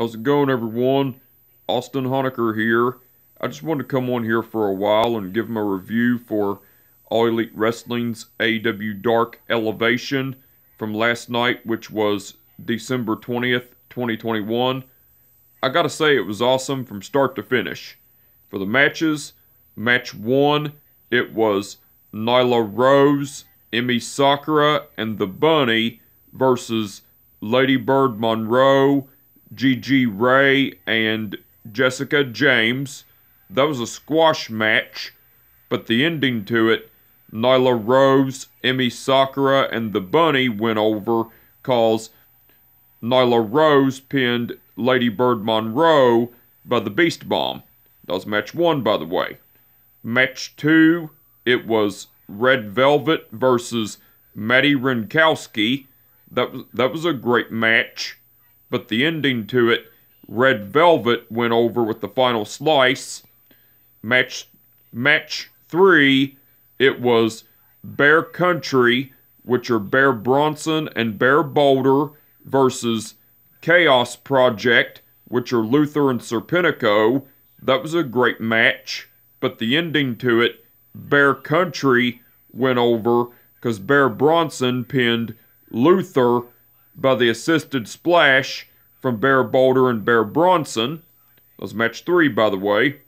How's it going, everyone? Austin Honaker here. I just wanted to come on here for a while and give my review for All Elite Wrestling's AEW Dark Elevation from last night, which was December 20th, 2021. I gotta say, it was awesome from start to finish. For the matches, match one, it was Nyla Rose, Emmy Sakura, and the Bunny versus Lady Bird Monroe, Gigi Ray, and Jessica James. That was a squash match, but the ending to it, Nyla Rose, Emmy Sakura, and the Bunny went over cause Nyla Rose pinned Lady Bird Monroe by the Beast Bomb. That was match one, by the way. Match two, it was Red Velvet versus Madi Wrenkowski. That that was a great match, but the ending to it, Red Velvet went over with the final slice. Match match three, it was Bear Country, which are Bear Bronson and Bear Boulder versus Chaos Project, which are Luther and Serpentico. That was a great match, but the ending to it, Bear Country went over because Bear Bronson pinned Luther by the assisted splash from Bear Boulder and Bear Bronson. That was match three, by the way.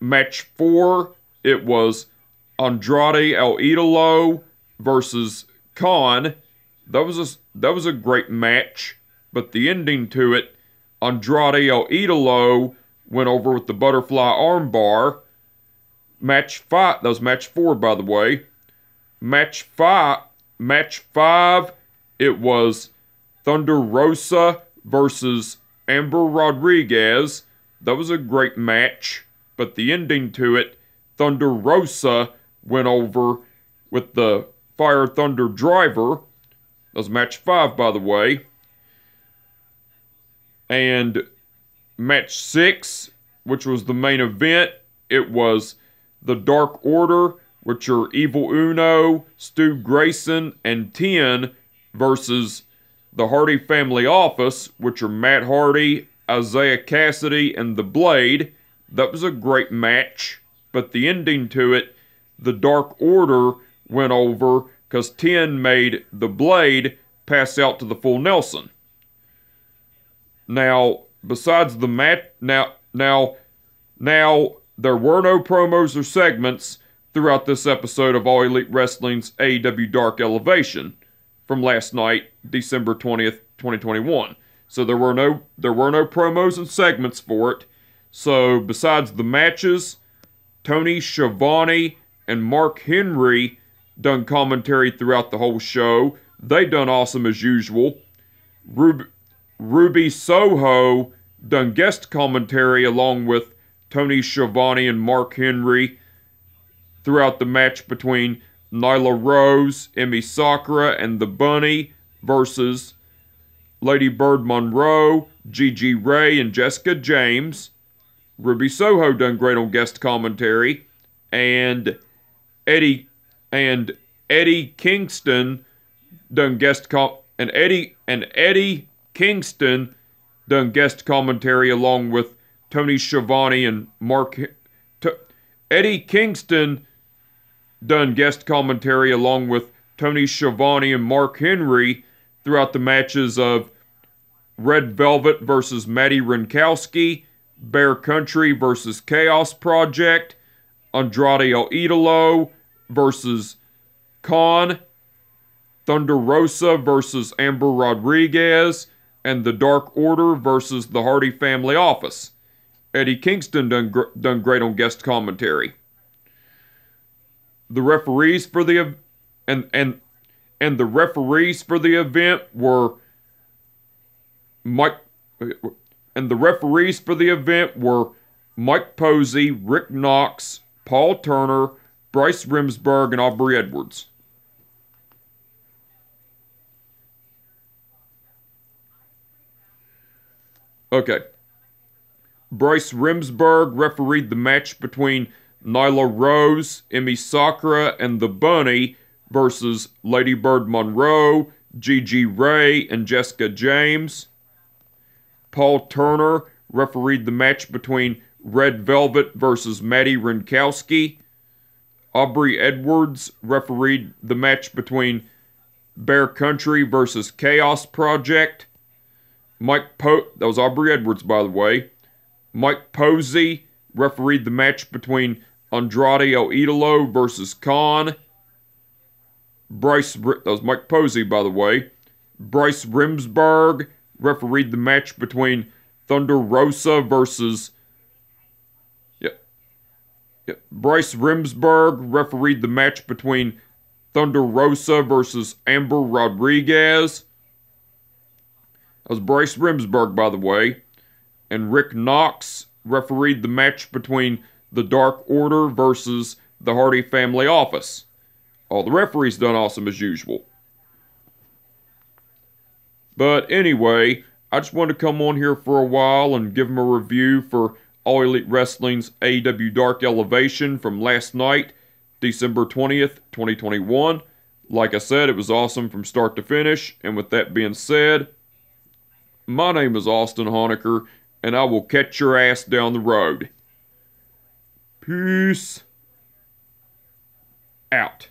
Match four, it was Andrade El Idolo versus Kaun. That was a that was a great match, but the ending to it, Andrade El Idolo went over with the butterfly armbar. Match five, that was match four, by the way. Match five, match five, it was Thunder Rosa versus Amber Rodriguez. That was a great match, but the ending to it, Thunder Rosa went over with the Fire Thunder Driver. That was match five, by the way. And match six, which was the main event, it was the Dark Order, which are Evil Uno, Stu Grayson, and Ten, versus the Hardy Family Office, which are Matt Hardy, Isiah Kassidy, and The Blade. That was a great match, but the ending to it, the Dark Order went over because Ten made The Blade pass out to the full Nelson. Now, besides the match, now, now, now, there were no promos or segments throughout this episode of All Elite Wrestling's AEW Dark Elevation from last night, December 20th, 2021. So there were no there were no promos and segments for it. So besides the matches, Tony Schiavone and Mark Henry done commentary throughout the whole show. They done awesome as usual. Rub- Ruby Soho done guest commentary along with Tony Schiavone and Mark Henry throughout the match between Nyla Rose, Emmy Sakura, and the Bunny versus Lady Bird Monroe, Gigi Ray, and Jessica James. Ruby Soho done great on guest commentary, and Eddie and Eddie Kingston done guest com and Eddie and Eddie Kingston done guest commentary along with Tony Schiavone and Mark. T- Eddie Kingston done guest commentary along with Tony Schiavone and Mark Henry throughout the matches of Red Velvet versus Madi Wrenkowski, Bear Country versus Chaos Project, Andrade El Idolo versus Kaun, Thunder Rosa versus Amber Rodriguez, and the Dark Order versus the Hardy Family Office. Eddie Kingston done, gr- done great on guest commentary. The referees for the and and and the referees for the event were Mike and the referees for the event were Mike Posey, Rick Knox, Paul Turner, Bryce Remsburg, and Aubrey Edwards. Okay. Bryce Remsburg refereed the match between Nyla Rose, Emmy Sakura, and the Bunny versus Lady Bird Monroe, Gigi Ray, and Jessica James. Paul Turner refereed the match between Red Velvet versus Madi Wrenkowski. Aubrey Edwards refereed the match between Bear Country versus Chaos Project. Mike Po that was Aubrey Edwards by the way. Mike Posey refereed the match between Andrade El Idolo versus Kaun. Bryce that was Mike Posey by the way. Bryce Remsburg refereed the match between Thunder Rosa versus Yep. yep. Bryce Remsburg refereed the match between Thunder Rosa versus Amber Rodriguez. That was Bryce Remsburg, by the way. And Rick Knox refereed the match between the Dark Order versus the Hardy Family Office. All the referees done awesome as usual. But anyway, I just wanted to come on here for a while and give them a review for All Elite Wrestling's AEW Dark Elevation from last night, December 20th, 2021. Like I said, it was awesome from start to finish. And with that being said, my name is Austin Honaker, and I will catch your ass down the road. Peace out.